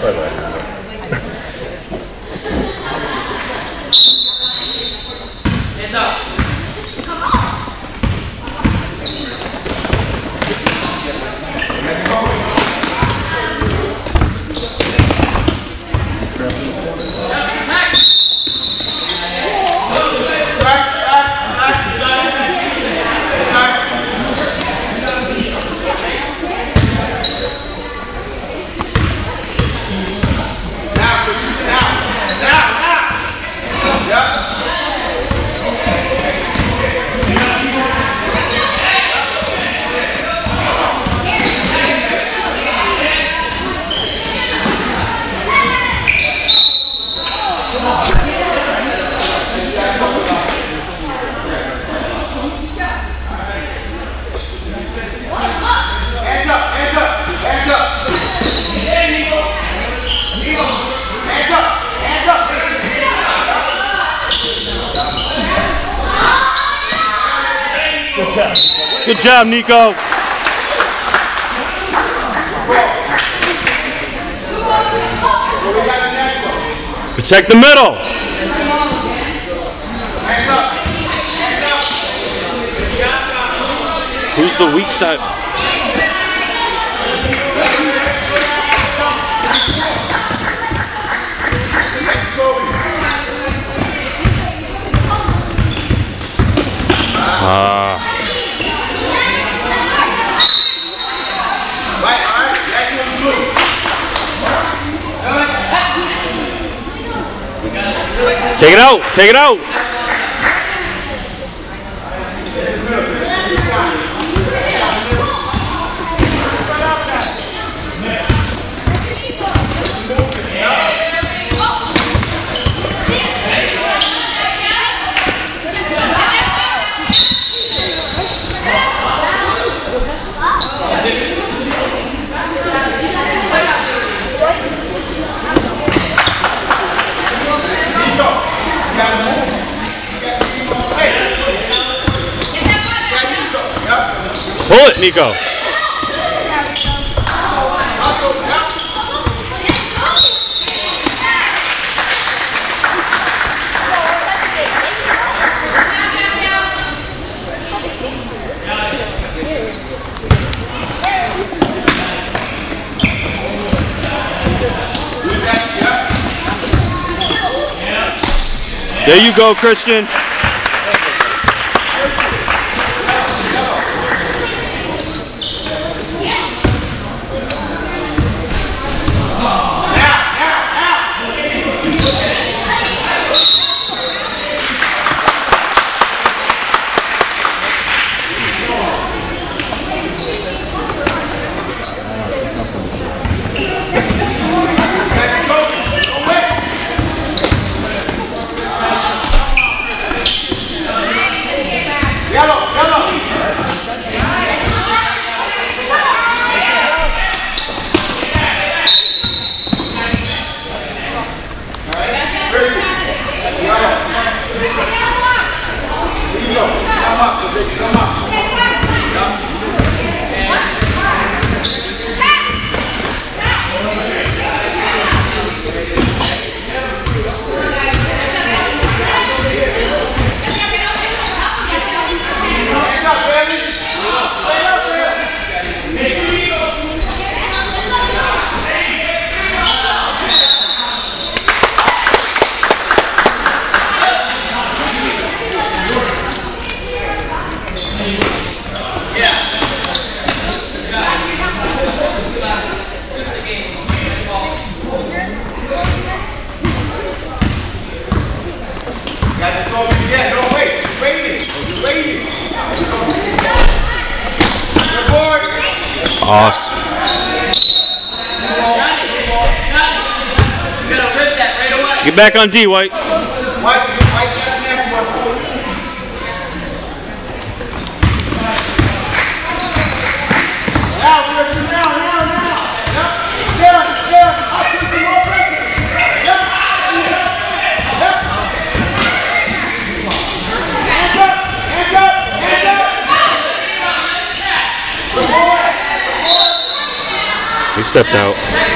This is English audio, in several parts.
Bye. Good job, Nico. Protect the middle. Who's the weak side? Ah. Take it out. Take it out. Nico. There you go, Christian. Get back on D, White. White. He stepped out.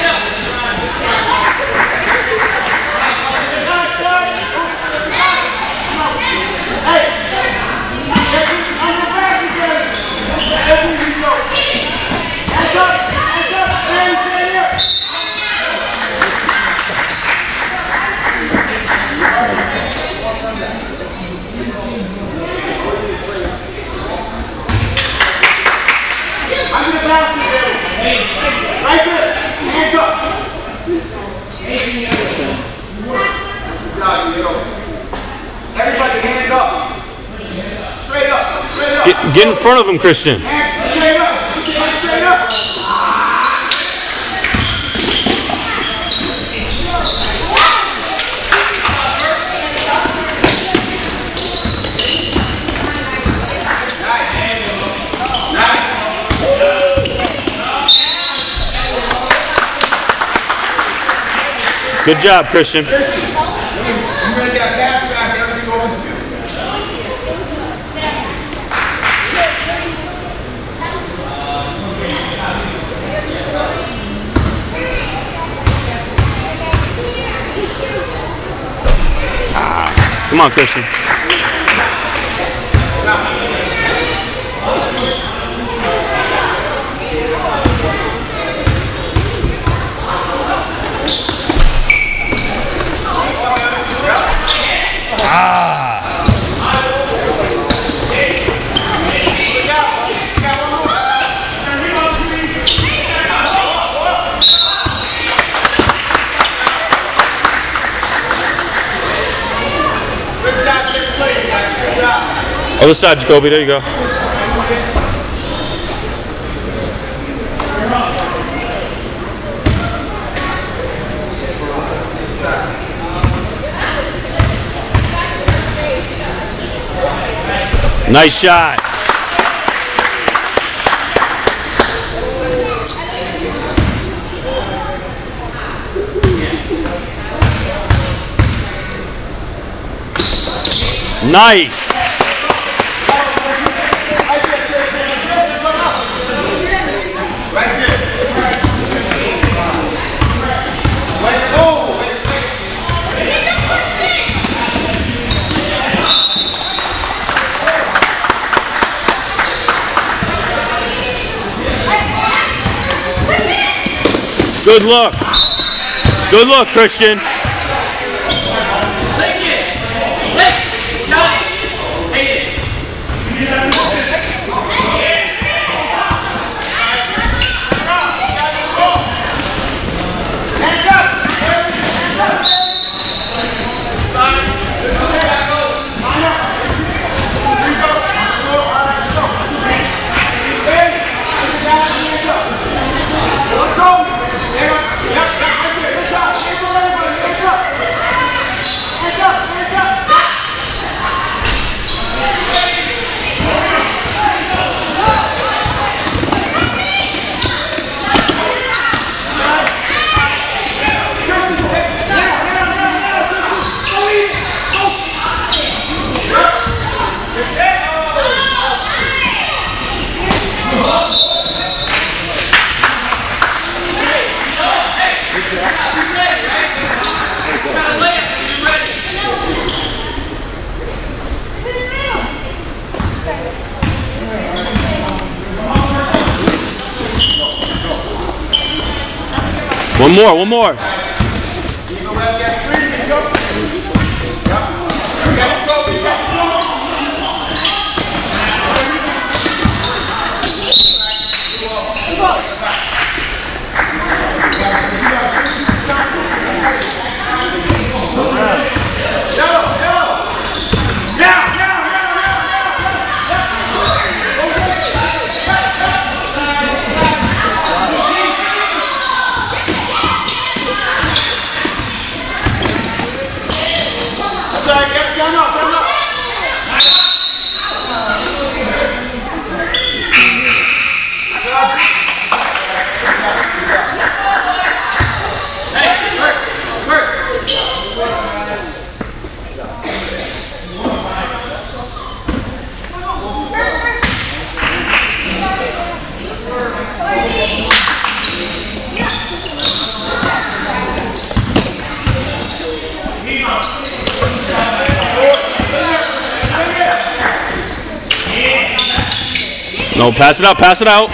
Get in front of him, Christian. Good job, Christian. Come on, Christian. Other side, Jacoby. There you go. Nice shot. Nice. Good luck. Good luck, Christian. One more, one more. No, pass it out, pass it out.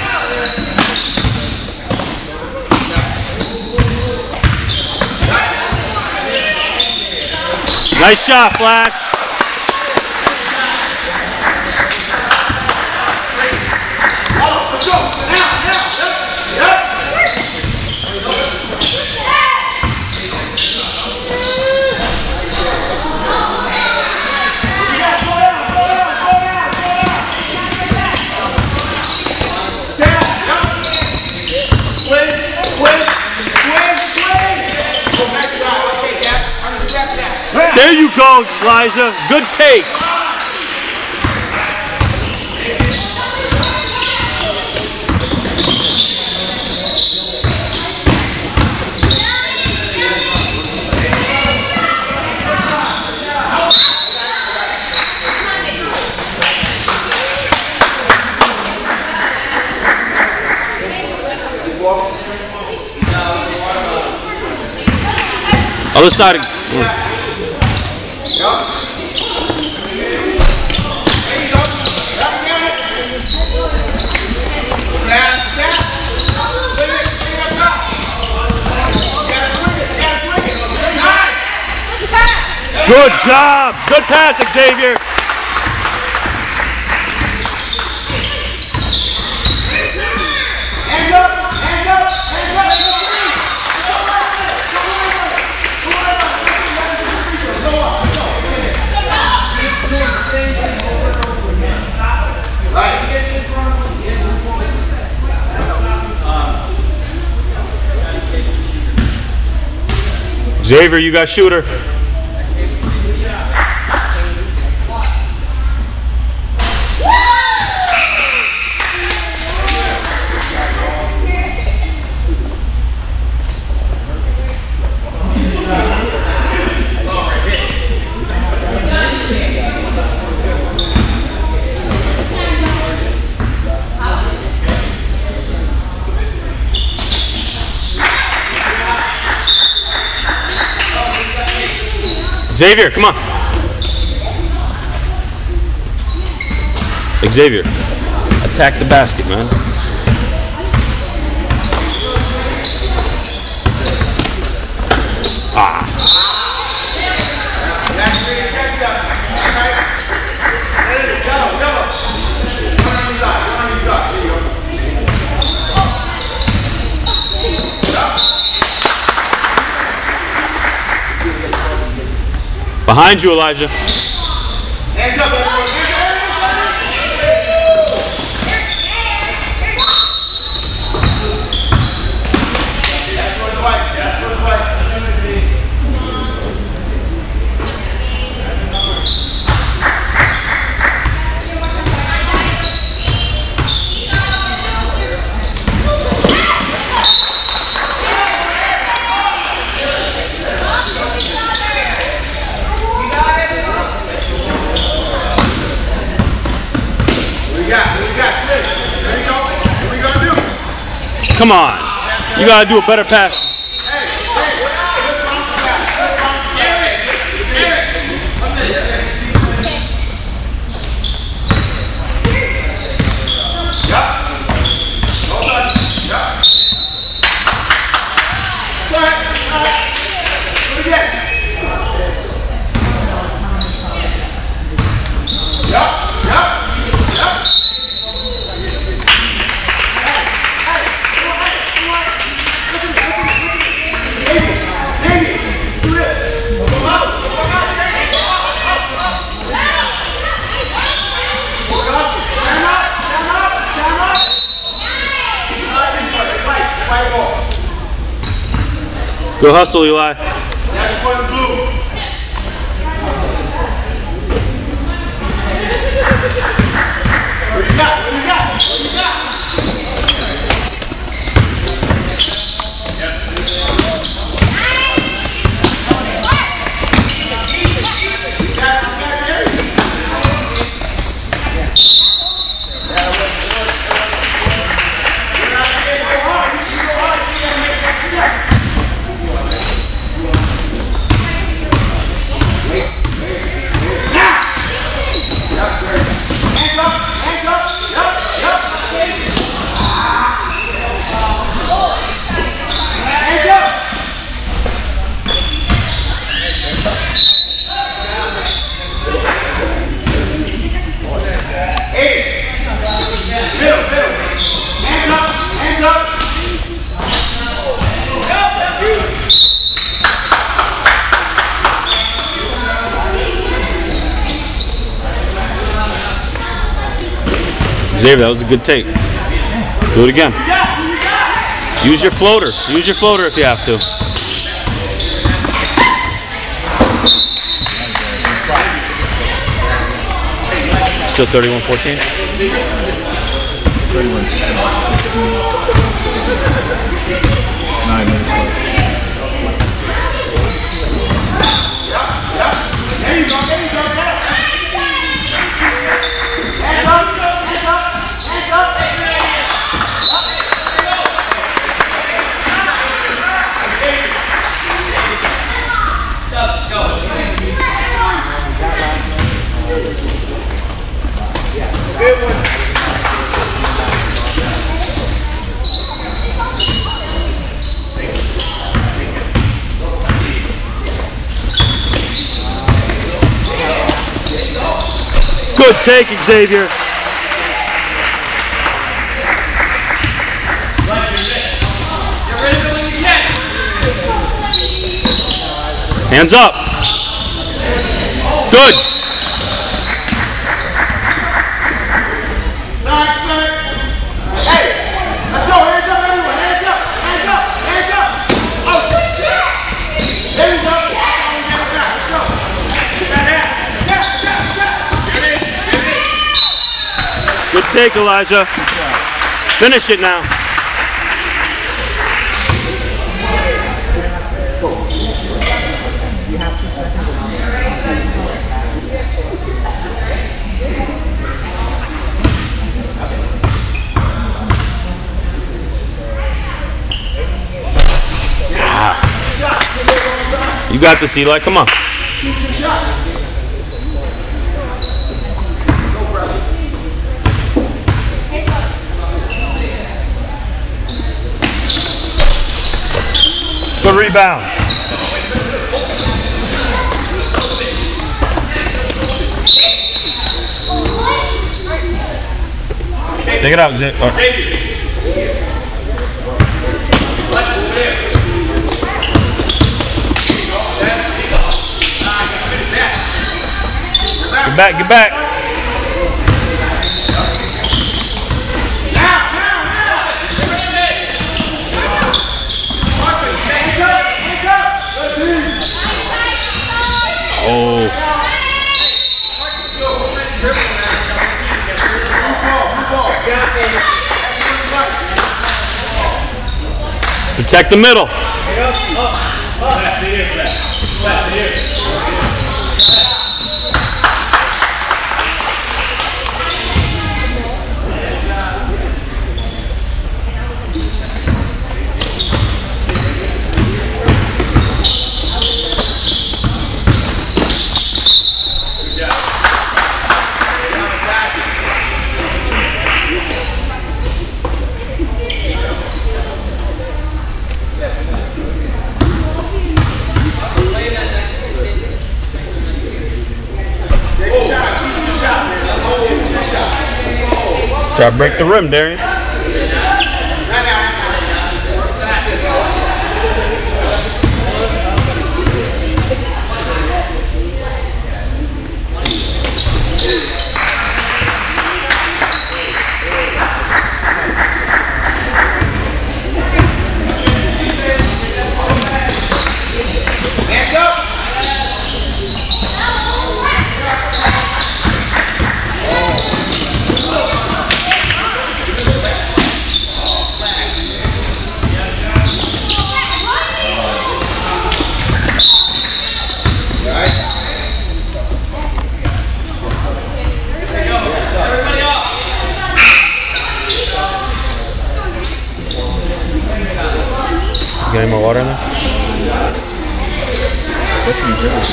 Nice shot, Flash. You go, Elijah. Good take. Other side. Good job. Good pass, Xavier. Xavier, you got shooter. Xavier, come on. Xavier, attack the basket, man. Ah, That's three against them. Okay? Ready? Yellow, yellow. One on each side, one on each side. There you go. Behind you, Elijah. Hands up, everyone. Hands up. That's what it's like. That's what it's like. What we got? What we got? Six. There you go. What we gonna do? Come on. You gotta do a better pass. Go hustle, Eli. Xavier, that was a good take. Do it again. Use your floater. Use your floater if you have to. Still 31 14. Take, Xavier. Hands up. Good. Take, Elijah. Finish it now. You got this, Eli. Come on. Shoot your shot. No pressure. Good rebound. Take it out, Xavier. Get back, get back. Oh, protect the middle. Try to break the rim, Darian.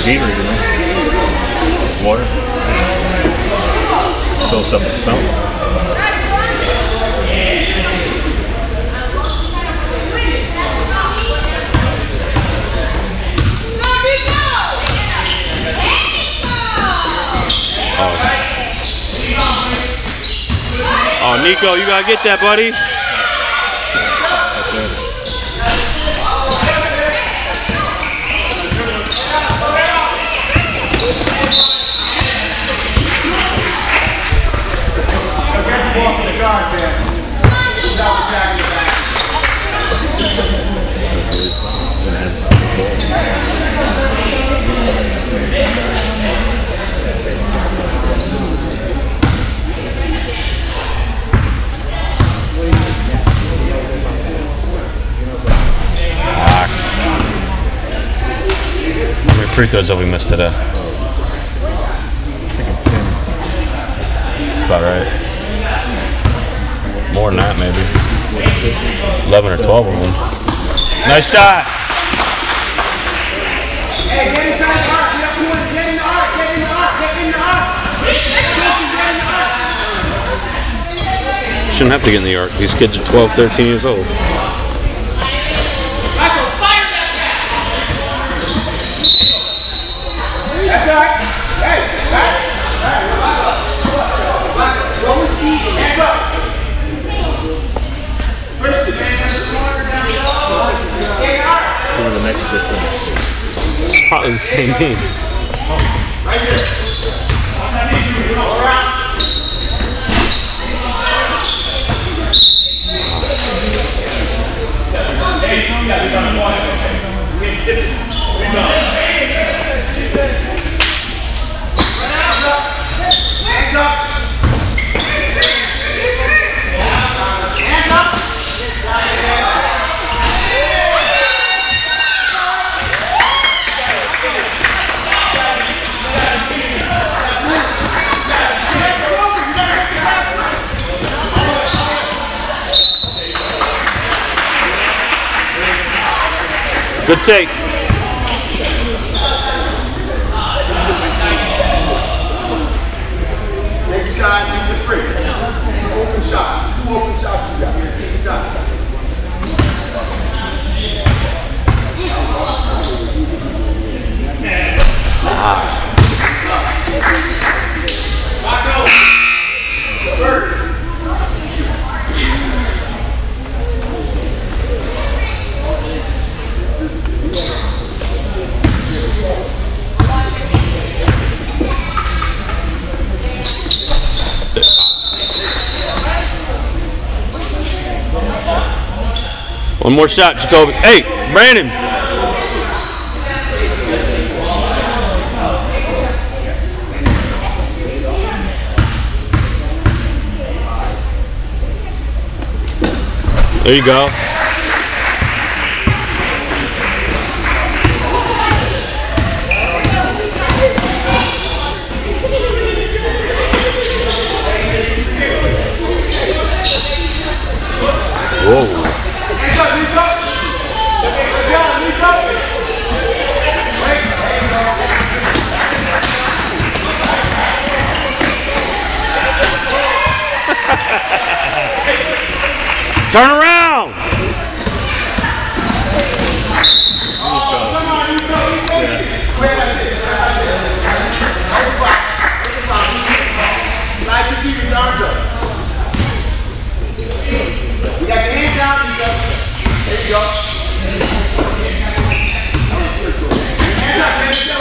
Water. Fill us up with fountain. Oh, Nico, you gotta get that, buddy. Like that. Get the ball from the guard, man. Without attacking the back. Free throws that we missed today? That's about right. More than that, maybe. 11 or 12 of them. Nice shot. Shouldn't have to get in the arc. These kids are 12, 13 years old. Probably the same team. Take One more shot, Jacoby. Hey, Brandon. There you go. Whoa. Hands up, Nico. Good job, Nico. Turn around. Come on, Nico. Nico. Square like this. Square like this. Hold flat. Hold flat. Slide your feet with your arms up. You got your hands down, Nico. There you go. Hands up, hands up.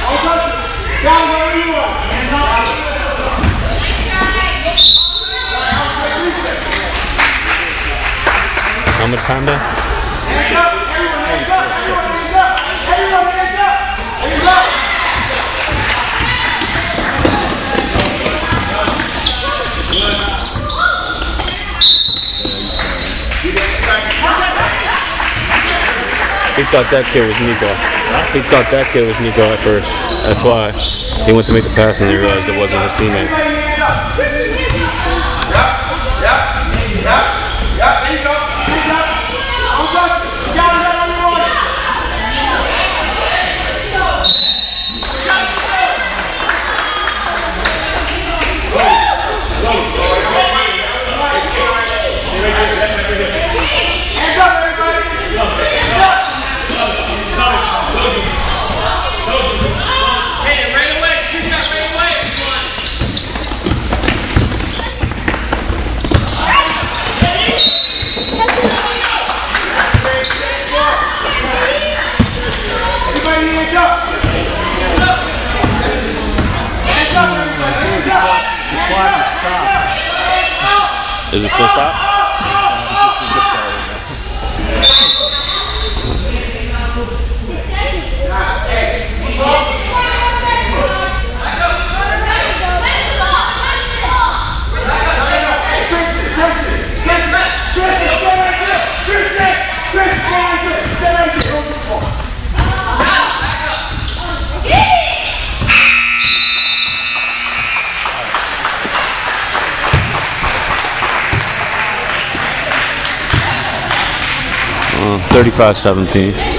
Don't touch it. Down wherever you are. Hands up. How much time there? Hands up. Everyone, hands up. Everyone, hands up. Everyone, hands up. Up. He thought that kid was Nico. He thought that kid was Nico at first. That's why he went to make the pass and he realized it wasn't his teammate. Hands up. Don't touch it. You got it right on your own. Hands up, everybody. Hands up. Hey, right away, shoot that right away if you want. Hands up. Hands up. Is it still stop? 35-17.